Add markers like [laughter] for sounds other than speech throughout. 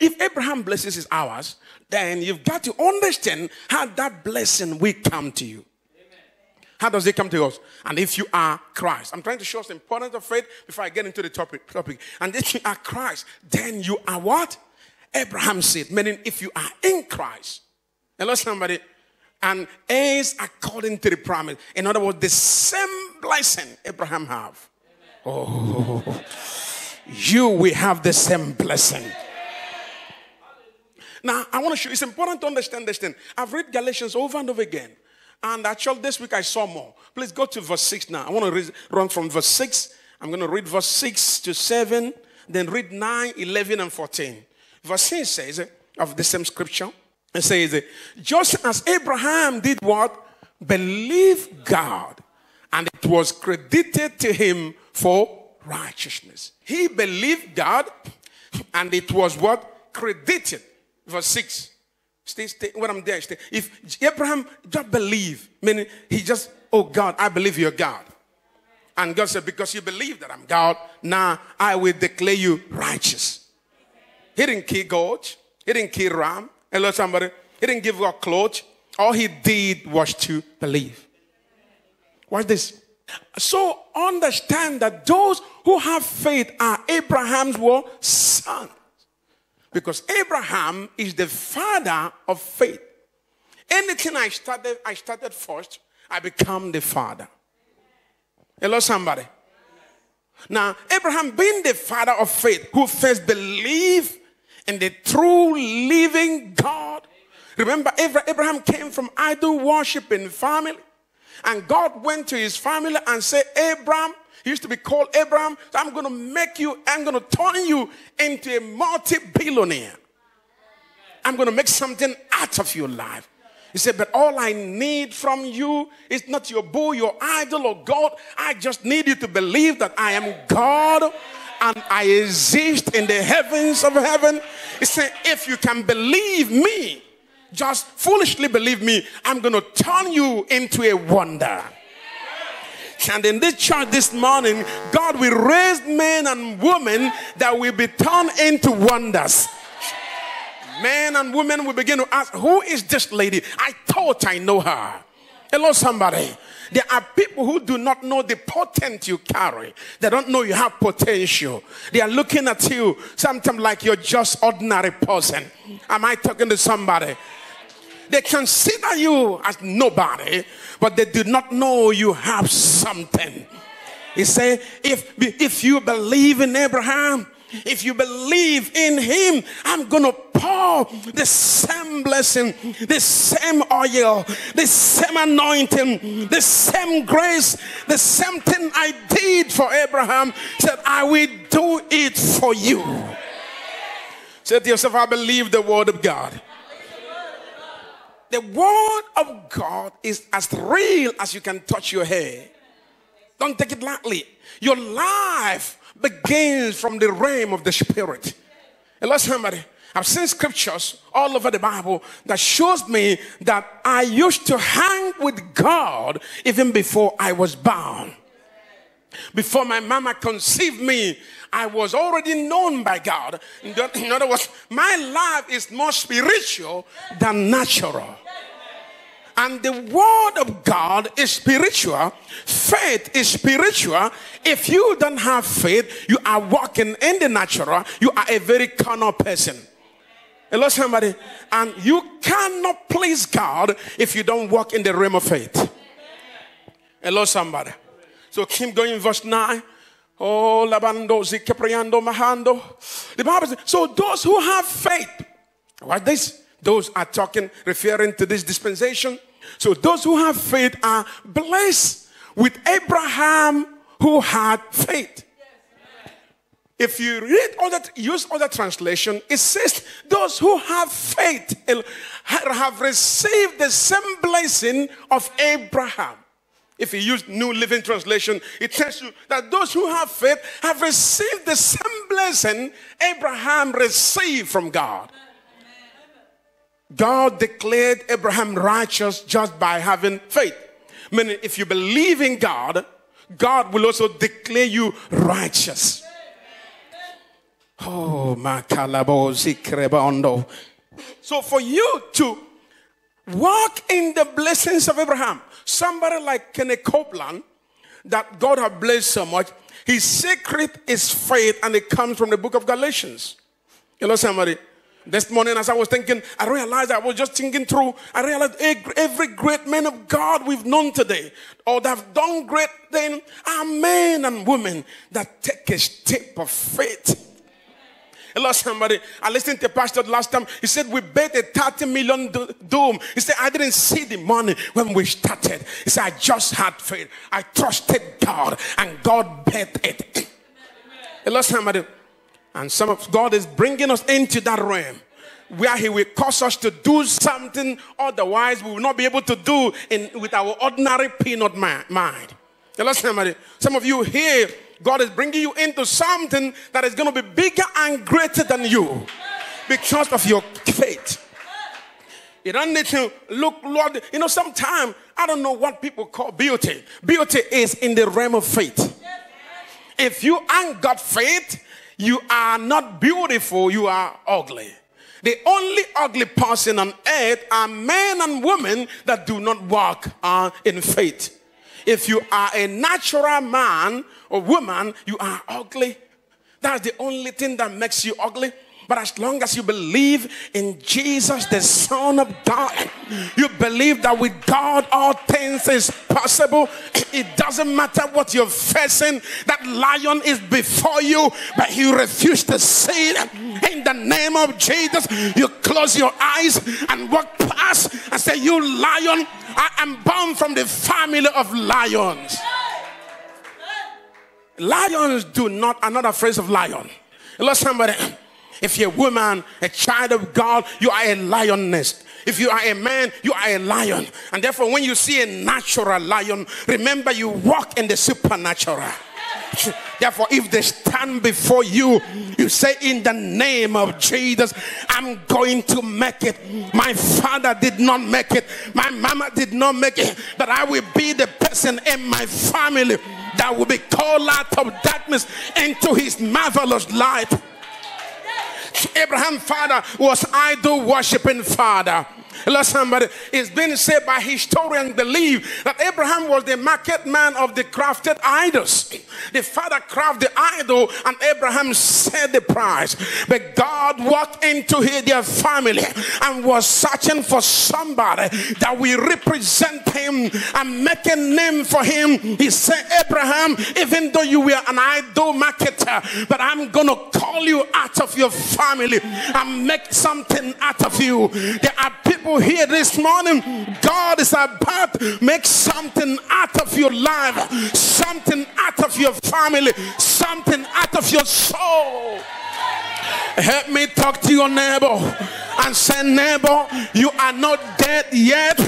If Abraham blesses is ours, then you've got to understand how that blessing will come to you. How does it come to us? And if you are Christ, I'm trying to show us the importance of faith before I get into the topic. topic. And if you are Christ, then you are what? Abraham said, meaning if you are in Christ. Hello, somebody. And is according to the promise. In other words, the same blessing Abraham have. Oh, [laughs] you will have the same blessing. Now, I want to show you, it's important to understand this thing. I've read Galatians over and over again. And actually, this week I saw more. Please go to verse 6 now. I want to read, run from verse 6. I'm going to read verse 6 to 7, then read 9, 11, and 14. Verse 6 says, uh, of the same scripture, it says, just as Abraham did what? Believe God, and it was credited to him for righteousness. He believed God, and it was what? Credited. Verse 6. Stay, stay, when I'm there, stay. If Abraham just believe, meaning he just, oh God, I believe you're God. And God said, because you believe that I'm God, now I will declare you righteous. He didn't kill God. He didn't kill ram. Hello, somebody. He didn't give God clothes. All he did was to believe. Watch this. So understand that those who have faith are Abraham's what? son. Because Abraham is the father of faith. Anything I started, I started first, I become the father. Hello, somebody. Now, Abraham being the father of faith, who first believed in the true living God. Remember, Abraham came from idol worshiping family. And God went to his family and said, Abraham, he used to be called Abram. So I'm going to make you, I'm going to turn you into a multi billionaire. I'm going to make something out of your life. He said, But all I need from you is not your bull, your idol, or God. I just need you to believe that I am God and I exist in the heavens of heaven. He said, If you can believe me, just foolishly believe me, I'm going to turn you into a wonder. And in this church this morning, God will raise men and women that will be turned into wonders. Men and women will begin to ask, Who is this lady? I thought I know her. Hello, somebody. There are people who do not know the potent you carry. They don't know you have potential. They are looking at you sometimes like you're just ordinary person. Am I talking to somebody? They consider you as nobody, but they do not know you have something. He said, if, if you believe in Abraham, if you believe in him, I'm going to pour the same blessing, the same oil, the same anointing, the same grace, the same thing I did for Abraham. Said, I will do it for you. Said to yourself, I believe the word of God. The word of God is as real as you can touch your hair. Don't take it lightly. Your life begins from the realm of the spirit. Hello, somebody. I've seen scriptures all over the Bible that shows me that I used to hang with God even before I was born. Before my mama conceived me, I was already known by God. In other words, my life is more spiritual than natural. And the word of God is spiritual. Faith is spiritual. If you don't have faith, you are walking in the natural. You are a very carnal person. Hello, somebody. And you cannot please God if you don't walk in the realm of faith. Hello, somebody. So keep going, verse 9. Oh, labando, zikepriando, mahando. The Bible says, so those who have faith, what this? Those are talking, referring to this dispensation. So those who have faith are blessed with Abraham who had faith. If you read other, use other translation, it says those who have faith have received the same blessing of Abraham. If you use New Living Translation, it tells you that those who have faith have received the same blessing Abraham received from God. God declared Abraham righteous just by having faith. Meaning, if you believe in God, God will also declare you righteous. Oh, Makalabozi Krebondo. So for you to walk in the blessings of Abraham, somebody like Kenneth Copeland, that God has blessed so much, his secret is faith, and it comes from the book of Galatians. You know somebody. This morning, as I was thinking, I realized I was just thinking through. I realized every great man of God we've known today, or that have done great things, are men and women that take a step of faith. Hello, somebody. I listened to Pastor last time. He said, We bet a 30 million doom. He said, I didn't see the money when we started. He said, I just had faith. I trusted God, and God bet it. Hello, somebody. And some of God is bringing us into that realm where He will cause us to do something otherwise we will not be able to do in, with our ordinary peanut mind. Hello, somebody. Some of you here God is bringing you into something that is going to be bigger and greater than you because of your faith. You don't need to look, Lord. You know, sometimes I don't know what people call beauty. Beauty is in the realm of faith. If you ain't got faith, you are not beautiful, you are ugly. The only ugly person on earth are men and women that do not walk uh, in faith. If you are a natural man or woman, you are ugly. That's the only thing that makes you ugly. But as long as you believe in Jesus, the Son of God, you believe that with God all things is possible. It doesn't matter what you're facing. That lion is before you, but you refuse to see it. In the name of Jesus, you close your eyes and walk past and say, You lion, I am born from the family of lions. Lions do not, I'm not afraid of lion. Let somebody if you're a woman, a child of God, you are a lioness. If you are a man, you are a lion. And therefore, when you see a natural lion, remember you walk in the supernatural. [laughs] Therefore, if they stand before you, you say, In the name of Jesus, I'm going to make it. My father did not make it, my mama did not make it, but I will be the person in my family that will be called out of darkness into his marvelous light. Abraham's father was idol worshiping father. Let somebody, it's been said by historians believe that Abraham was the market man of the crafted idols. The father crafted the idol and Abraham set the price. But God walked into their family and was searching for somebody that will represent him and make a name for him. He said, Abraham, even though you were an idol marketer, but I'm to call you out of your family and make something out of you. There are people people here this morning, God is about to make something out of your life, something out of your family, something out of your soul. Help me talk to your neighbor and say, Neighbor, you are not dead yet.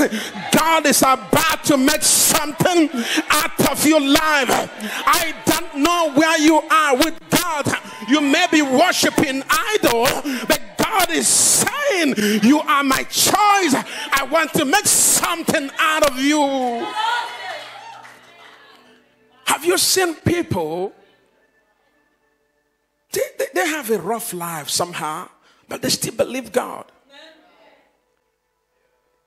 God is about to make something out of your life. I don't know where you are with God. You may be worshiping idol, but God is saying, You are my choice. I want to make something out of you. Have you seen people? They, they, they have a rough life somehow, but they still believe God.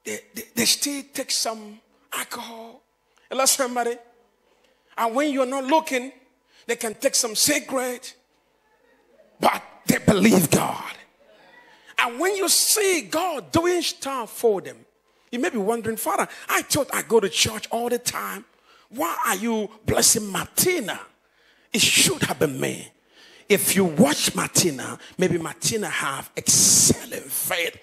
They, they, they still take some alcohol. Hello, somebody. And when you're not looking, they can take some cigarette, but they believe God. And when you see God doing stuff for them, you may be wondering, Father, I thought I go to church all the time. Why are you blessing Martina? It should have been me. If you watch Martina, maybe Martina have excellent faith.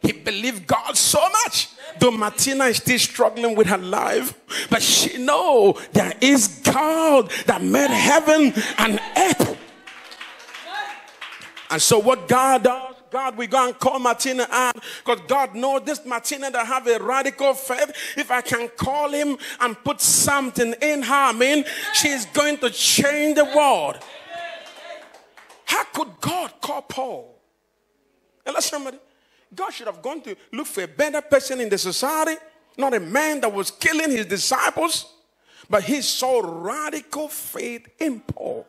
He believed God so much. Though Martina is still struggling with her life, but she know there is God that made heaven and earth. And so what God does, God, we go and call Martina out because God knows this Martina that have a radical faith. If I can call him and put something in her, I mean, she's going to change the world. How could God call Paul? Let somebody, God should have gone to look for a better person in the society, not a man that was killing his disciples, but he saw radical faith in Paul.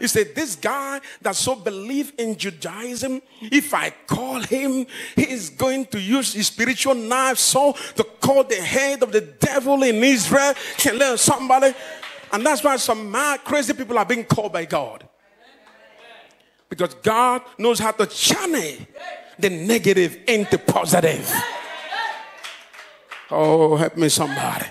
He said, This guy that so believe in Judaism, if I call him, he's going to use his spiritual knife so to cut the head of the devil in Israel. Can learn somebody? And that's why some mad, crazy people are being called by God. Because God knows how to channel the negative into positive. Oh, help me, somebody.